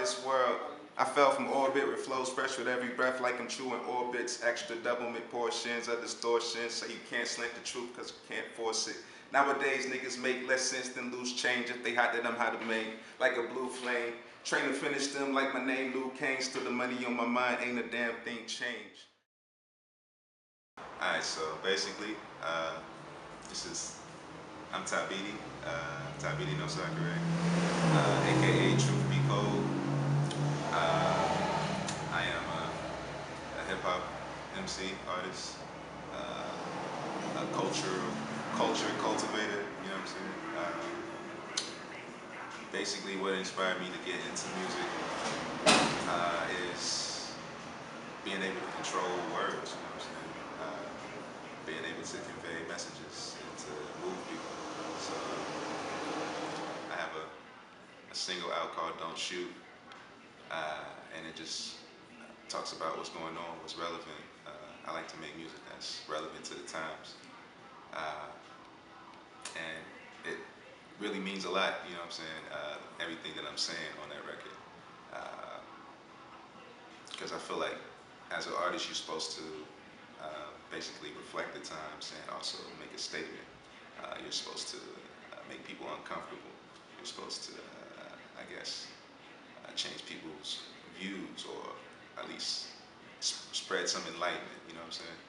this world. I fell from orbit with flows fresh with every breath like I'm chewing orbits. Extra doublemint portions of distortion. So you can't slant the truth because you can't force it. Nowadays, niggas make less sense than loose change if they hot that I'm how to make. Like a blue flame. Train to finish them like my name Liu Kang. Still the money on my mind, ain't a damn thing changed. Alright, so basically, uh, this is, I'm Thabiti, uh, Thabiti No Sakure, uh, aka Truth Be Cold. Uh, I am a, a hip hop MC, artist, uh, a culture, culture cultivator, you know what I'm saying? Uh, basically what inspired me to get into music uh, is being able to control words, you know what I'm saying? Uh, being able to convey messages and to move people. So I have a, a single out called Don't Shoot, uh, and it just talks about what's going on, what's relevant. I like to make music that's relevant to the times. Uh, and it really means a lot, you know what I'm saying? Uh, everything that I'm saying on that record. Because uh, I feel like as an artist, you're supposed to uh, basically reflect the times and also make a statement. Uh, you're supposed to uh, make people uncomfortable. You're supposed to, I guess, change people's views or at least spread some enlightenment, you know what I'm saying?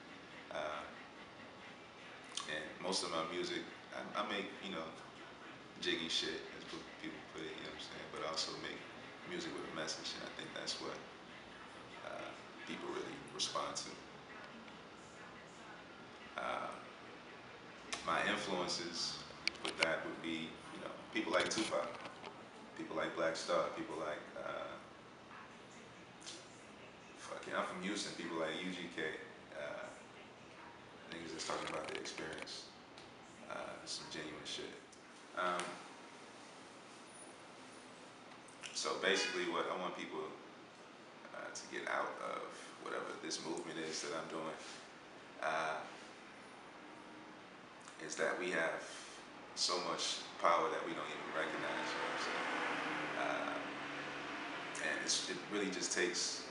and most of my music, I, I make, you know, jiggy shit, as people put it, you know what I'm saying? But I also make music with a message, and I think that's what uh, people really respond to. Uh, my influences with that would be, you know, people like Tupac, people like Black Star, people like, uh, I'm from Houston, people like UGK, uh, niggas that's talking about their experience, uh, some genuine shit. Um, so basically what I want people uh, to get out of whatever this movement is that I'm doing uh, is that we have so much power that we don't even recognize, you know? Uh, and it really just takes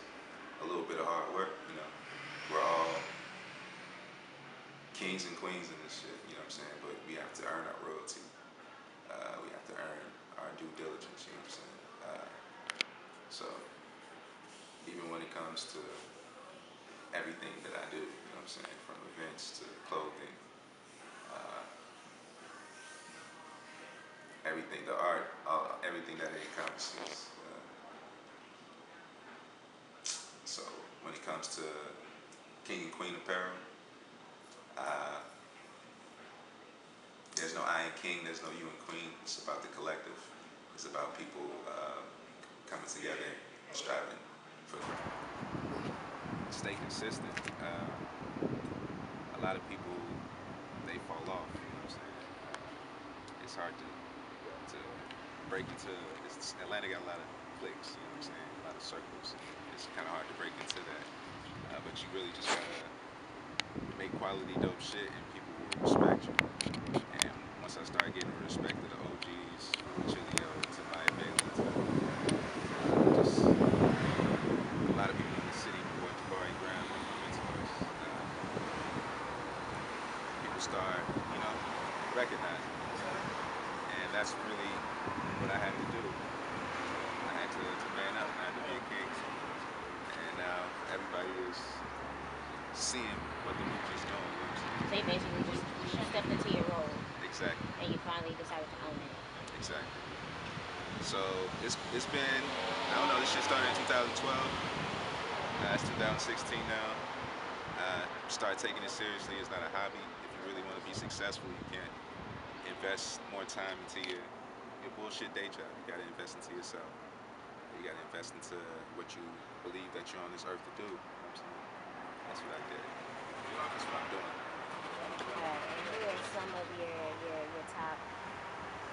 a little bit of hard work, you know? We're all kings and queens in this shit, you know what I'm saying? But we have to earn our royalty uh, we have to earn our due diligence, you know what I'm saying? Uh, so even when it comes to everything that I do, you know what I'm saying, from events to clothing, uh, everything, the art, uh, everything that it encompasses. Uh, so when it comes to King and Queen apparel, uh, there's no I and King, there's no you and Queen. It's about the collective. It's about people uh, coming together, striving for stay consistent. Uh, a lot of people they fall off. You know what I'm saying? It's hard to to break into. Atlanta got a lot of cliques. You know what I'm saying? A lot of circles. It's kind of hard to break into that. Uh, but you really just gotta make quality dope shit, and people will respect you. And once I started getting respect to the OGs, Chilio, to Maya Bailey, to uh, just a lot of people in the city, Boy Jabari Graham, one of my mentors, uh, people start, you know, recognizing me. And that's really what I had to do. I had to, to man up, I had to be a king. And now everybody is seeing what the movie's doing. So you basically just stepped into your role. Exactly. Finally decided to own it. Exactly. So it's it's been I don't know this shit started in 2012. Uh, it's 2016 now. Uh, start taking it seriously. It's not a hobby. If you really want to be successful, you can't invest more time into your your bullshit day job. You gotta invest into yourself. You gotta invest into what you believe that you're on this earth to do. You know That's what I did. That's what I'm doing. Okay. Who are some of your, your, your top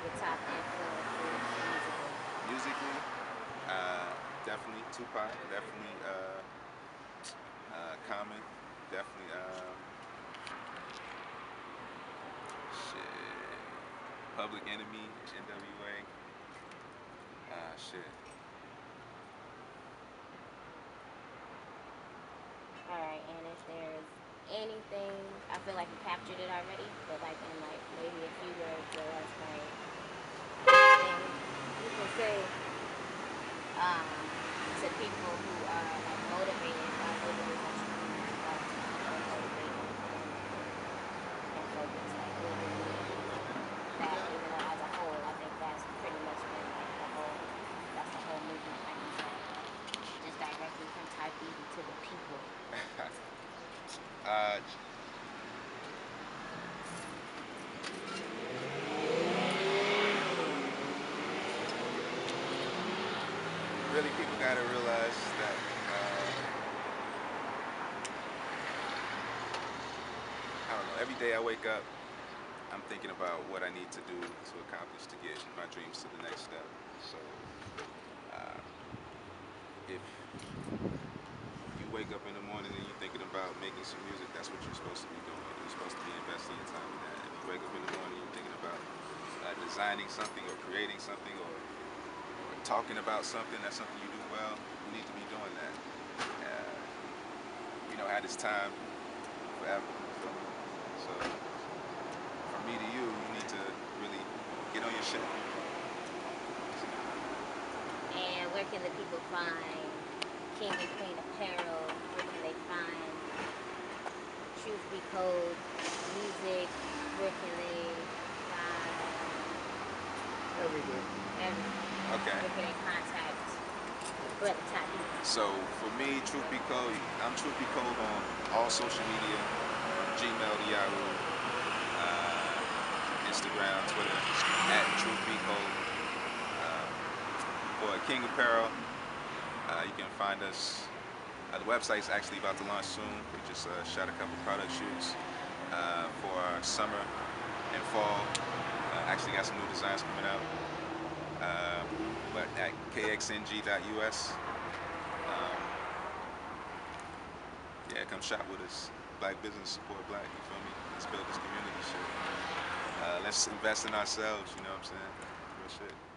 your top influences musically? Musically, uh, definitely Tupac, definitely uh, uh, Common, definitely. Um, shit, Public Enemy, N.W.A. Ah, shit. All right, and if there's anything, I feel like you captured it already, but like in like really, people gotta realize that. Uh, I don't know. Every day I wake up, I'm thinking about what I need to do to accomplish to get my dreams to the next step. So, uh, if you wake up in the morning and you're thinking about making some music, that's what you're supposed to be doing. You're supposed to be investing your time in that. If you wake up in the morning and you're thinking about uh, designing something or creating something or talking about something, that's something you do well, you need to be doing that. Uh, you know, at this time forever. So, so from me to you, you need to really get on your shit. And where can the people find King and Queen Apparel? Where can they find Truth Be Cold music? Where can they find Everything. everything? Okay. They contact? So for me, Truth Be Cold, I'm Truth Be Cold on all social media, Gmail, Yahoo, uh, Instagram, Twitter, at Truth Be Cold. Um, for King Apparel, uh, you can find us. Uh, the website's actually about to launch soon. We just uh, shot a couple product shoots uh, for our summer and fall. Uh, actually got some new designs coming out. Uh, but at kxng.us. Um, yeah, come shop with us. Black business support black. You feel me? Let's build this community shit. Uh, let's invest in ourselves. You know what I'm saying? Real shit.